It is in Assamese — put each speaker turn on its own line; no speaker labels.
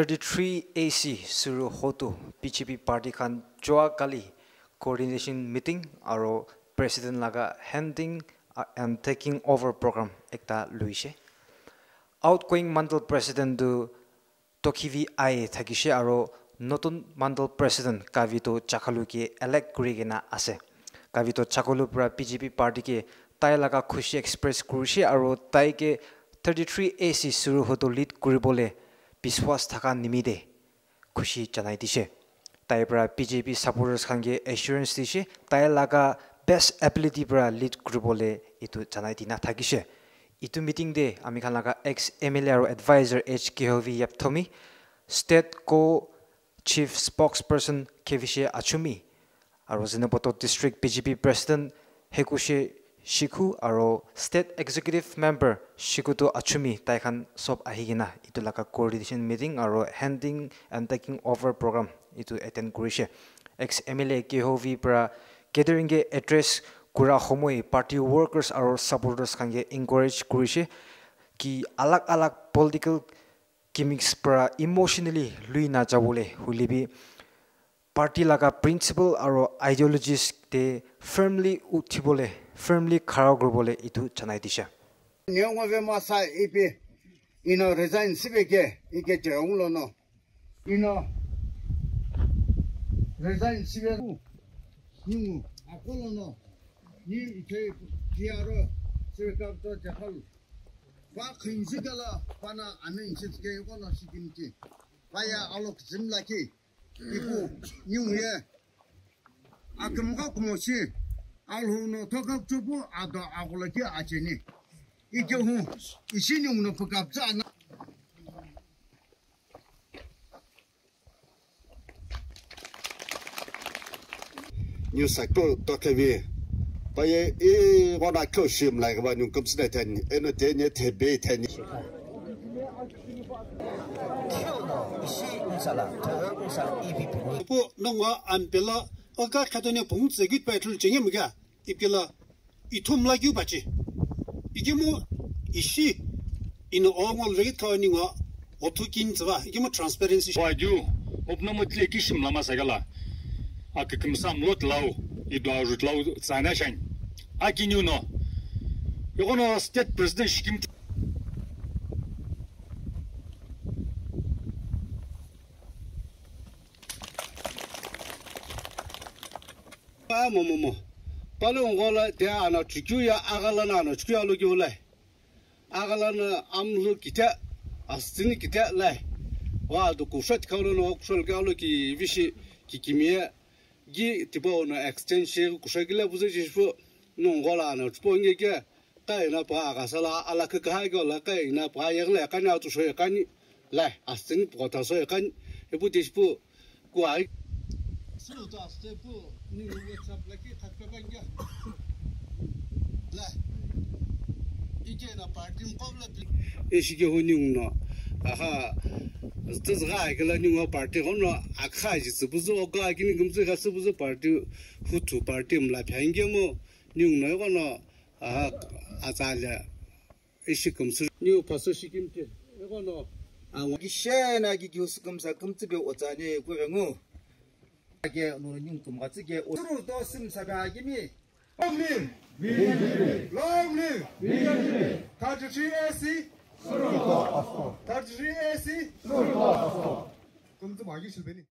33 AC suru hotu BJP party khan joa kali coordination meeting aro president laga handing and taking over program ekta luise outgoing mandal president du tokivi ai thakise aro notun mandal president kavito chakalu ke elect kurigena ase kavito chakalu pura BJP party ke tai laga khushi express kurise aro tai ke 33 AC suru hotu lead kuribole বিশ্বাস থকা নিমিত্তে খুশি জনাই দিছে তাইৰ পৰা বিজেপি ছাপৰ্টাৰ্ছ খানকে এচুৰেঞ্চ দিছে তাই লগা বেষ্ট এবিলিটিৰ পৰা লিড কৰিবলৈ এইটো জনাই নাথাকিছে ইটো দে আমি খান লগা এক্স এম এল এ আৰু এডভাইজাৰ এইচ কে হভি য়েপথমি ষ্টেট ক' চিফ স্পক্স পাৰ্চন কে ভিছে আচুমি আৰু যেনেপত ডিষ্ট্ৰিক্ট বিজেপি প্ৰেচিডেণ্ট হেকুছে শিখু আৰু ষ্টেট এক্সিকিউটিভ মেম্বাৰ শিখুটো আচুমি তাইখান চব আহি কিনা ইটো লগা কোঅৰ্ডিনেশ্যন মিটিং আৰু handing and taking over programme ইটো এটেণ্ড কৰিছে এক্স এম এল এ কে হভিৰ পৰা কেটাৰিংকে এড্ৰেছ কৰা সময় পাৰ্টি ৱৰ্কাৰ্ছ আৰু ছাপৰ্টাৰ্ছ খানকে ইনকাৰেজ কৰিছে কি আলাগ আলাগ পলিটিকেল কিমিক্স পৰা ইম'চনেলি লৈ নাযাবলৈ হ'লেবি পাৰ্টি লগা প্ৰিন্সিপল আৰু আইডিঅ'লজিষ্টে ফাৰ্মলি উঠিবলৈ ফাৰ্মলি খাৰ কৰিবলৈ এইটো জনাই দিছে
নিয়মভাৱে মই চাই এইপি ইন ৰিজাইন চিবিকে ইকে জেৰং লন ইন ৰিজাইন চিবে আকৌ লন নি আৰু চিবিকাৰ জেখাল বা খিঞ্চি গেল পানা আনি ইঞ্চিকে কোনো চিকিম কি পাই আলোক জিম লাগি 以后你们也，阿克木阿克木先，阿鲁诺托克卓布阿多阿古拉杰阿杰尼，以后一七年阿克木诺不卡布扎纳。牛赛科托克维，白一瓦纳克西姆莱格巴牛克斯内坦，埃诺杰涅
特贝坦尼。sala sa EPP po nangwa ampela aka khatone pung zegit pa thul chenge mga ipila ithum la gyu bachi. Ige mo ishi in ongol regi thani ngo otu kin zwa ige mo transparency.
Wa ju opna mo tle kishim lama sagala. Ak kim sam lot lao i do ajut lao tsana shan akinu no. Yogono state president shikim
pa mo mo mo palo ngola te ana chukyu ya agala na na chukyu lo gyo lai agala na amlu kita asini kita lai wa do kushat ka no kushal ga ki vishi ki kimia gi tipo na extension kushal gila buze ji no ngola na chupo nge ke kai na pa aga sala ala ka ka ga la kai na pa yang la ka na tu so ka ni lai asini po ta so ka ni e bu dis pu kwa Sırıltı astı bu. Ne WhatsApp'daki takriben gel. La. İkena partim kovla. Eşike hunungna. Aha. Tız gay kala nunga parti honla akha jisi buzu oka kini gumsu gası buzu parti hutu parti mla phenge mo nungna kono aha azala eşi gumsu niu pasu shikimte kono 아, 기시나 기교스 검사 검집에 오자니 고영우 게 노는 좀 같이 게 오늘 또 심사가 김이 롱님 롱님 롱님 다주시 에시 다주시 에시 금좀 알기 싫더니